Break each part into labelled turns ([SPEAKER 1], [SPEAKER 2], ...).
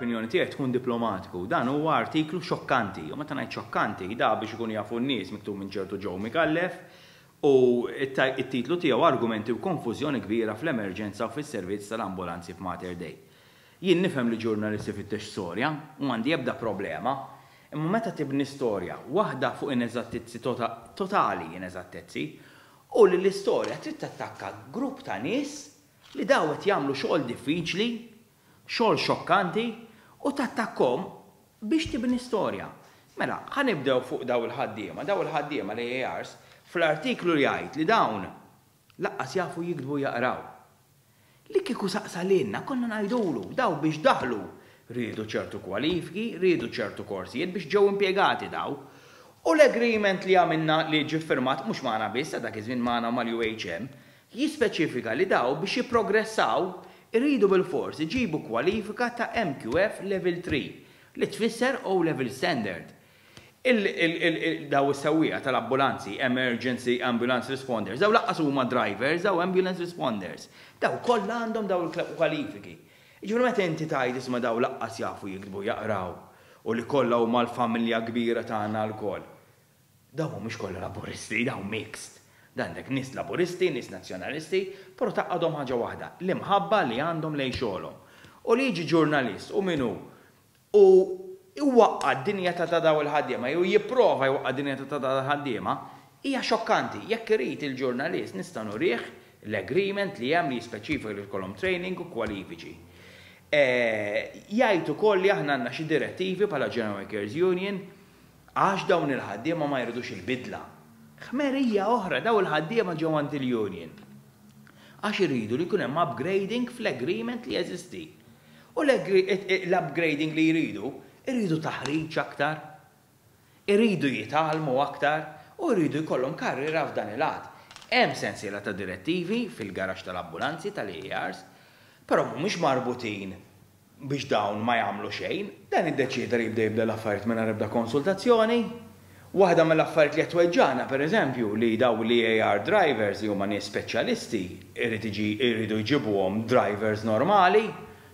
[SPEAKER 1] fl-opinjoni tiegħi tkun diplomatiku. Dan huwa artiklu xokkanti. U meta ngħid xokkanti, da biex ikun jafu n-nies miktub minn ċertu Joe Micallef u it-titlu tiegħu argumenti u konfużjoni kbira fl-emerġenza u fis-servizz tal-ambulanzi f'Mater Dei. Jien nifhem li ġurnalist ifittex storja u m'għandi ebda problema, imma meta tibni storja waħda fuq ineżattizzi totali ineżattezzi, u li l-istorja trid tattakka grupp ta' nies li dawn qed jagħmlu xogħol diffiċli, xogħol xokkanti u tattakkahom biex tibni storja. Mela, ħa nibdew fuq dawn il-ħaddiema. Dawn il-ħaddiema, l-AARs, fl-artiklu jgħid li dawn lanqas jafu jiktbu u jaqraw. Li kieku saqsa lilna konna ngħidulu, dawn biex daħlu riedu ċertu kwalifiki, riedu ċertu korsijiet biex ġew impjegati dawn. U l-agreement li għamilna li ġie ffirmat mhux magħna biss, sa dak iż-żmien magħna u mal-UHM, Jispeċifika li dawn biex jipprogressaw iridu bilfors iġibu kwalifika ta' MQF Level Three, li tfisser O-Level Standard. Dawn is-sewwieqa tal-ambulanzi, emergency ambulance responders, dawn lanqas huma drivers, dawn ambulance responders. Dawn kollha għandhom dawn il-kwalifiki. Jiġifieri meta inti tgħid isma' dawn lanqas jafu jiktbu jaqraw u li kollha huma l-familja kbira tagħna lkoll. Dawn mhumiex kollha Laburisti, dawn mixed. Għandek nies Laburisti, nies Nazzjonalisti, però tgħaqqadhom ħaġa waħda, l-imħabba li għandhom lejn xogħolhom. U li jiġi ġurnalist u min hu u jwaqqa' d-dinja ta' ta' dawn il-ħaddiema jew jipprova jwaqqa' d-dinja ta' ta' dawn il-ħaddiema hija xokkanti. Jekk irid il-ġurnalist nista' nurih l-agreement li hemm li jispeċifika li jkollhom training u kwalifiċi. Jgħid ukoll li aħna għandna xi direttivi bħala General Workers Union Għax dawn il-ħaddiema ma jridux il-bidla. Ħmerija oħra, dawn il-ħaddiema ġew għand il-union għax iridu li jkun hemm upgrading fl-agreement li jeżisti. U l-upgrading li jridu, iridu taħriġ aktar, iridu jitgħallmu aktar u jridu jkollhom karriera f'dan il-għad. Hemm sensiela ta' direttivi fil-garaxx tal-ambulanzi tal-EARs, però mhumiex marbutin biex dawn ma jagħmlu xejn. Dan iddeċieda li jibda jibdel l-affarijiet mingħajr ebda konsultazzjoni. Waħda mill-affarijiet li qed tweġġagħna, pereżempju, li dawn l-EAR drivers li huma nies speċjalisti irid iġi jridu jġibuhom drivers normali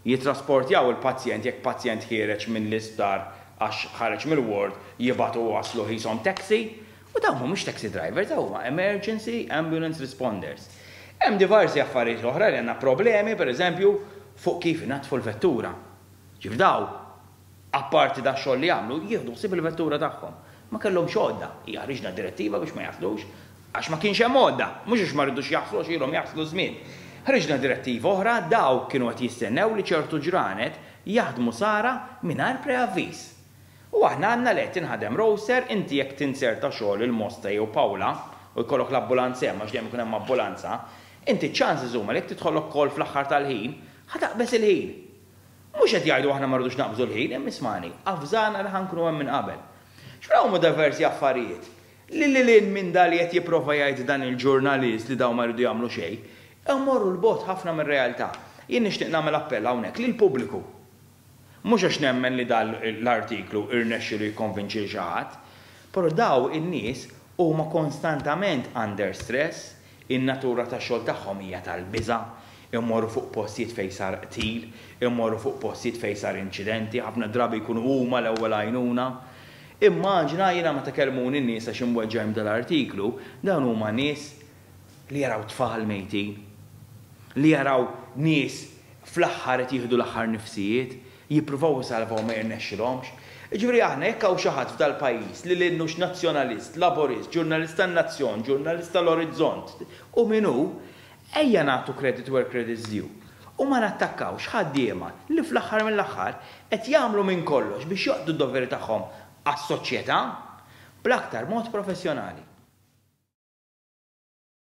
[SPEAKER 1] jittrasportjaw il-pazjent jekk pazjent ħiereġ minn l-isptar għax ħareġ mill-ward jibgħatu u waslu ħishom taxi U dawn mhumiex taxi drivers, dawn huma emergency ambulance responders. Hemm divarsi affarijiet oħra li għandna problemi, per eżempju, fuq kif inaddfu l-vettura. Ġifieri dawn, apparti dax-xogħol li jagħmlu, jieħdu ħsieb il-vettura tagħhom. Ma kellhomx għodda. Hija ħriġna direttiva biex ma jaħslux għax ma kienx hemm għodda. Mhux għax ma rridux jaħslu għax ilhom jaħslu żmien. Ħriġna direttiva oħra, dawk kienu qed jistennew li ċertu ġranet jaħdmu sara mingħajr preavviż. U aħna għandna le, tinħadem rouser, inti jekk tinzerta xogħol il-Mosta jew Pawla, u jkollok l-abbulanz hemm għax dejjem ikun hemm abbulanza, inti ċ-chances huma li jekk tidħollok call fl-aħħar tal-ħin, ħa taqbeż il-ħin. Mhux qed jgħidu aħna ma rridux naqbżu l-ħin, imma ismagħni, avżana li ħa nkunu hemm minn qabel. X'fraw huma diversi affarijiet li lil hinn minn dak li qed jipprova jgħid dan il-ġurnalist li dawn ma jridu jagħmlu xejn, imorru 'l bogħod ħafna mir-realtà. Jien nixtieq nagħmel appell hawnhekk lill-pubbliku. Mhux għax nemmen li dan l-artiklu irnexxielu jikkonvinċi 'l xi ħadd, però daw in-nies huma konstantament under stress, in-natura tax-xogħol tagħhom hija tal-biża', imorru fuq postijiet fejn sar qtil, imorru fuq postijiet fejn sar inċidenti, ħafna drabi jkunu huma l-ewwel għajnuna. Immaġina, jiena meta kellmuni n-nies għax imweġġgħin b'dal-artiklu, dawn huma nies li jaraw tfal mejtin, li jaraw nies fl-aħħar qed jieħdu l-aħħar nifsijiet, jippruvaw isalvaw ma jirnexxilhomx. Jiġifieri aħna jekk hawn xi ħadd f'dal-pajjiż li lil hux Nazzjonalist, Laburist, ġurnalist tan-Nazzjon, ġurnalist tal-Orizzont, u min hu, ejja nagħtu credit where credit's due u ma nattakkawx ħaddiema li fl-aħħar mill-aħħar qed jagħmlu minn kollox biex jaqdu d-doveri tagħhom għas-soċjetà Bl-aktar mod professjonali.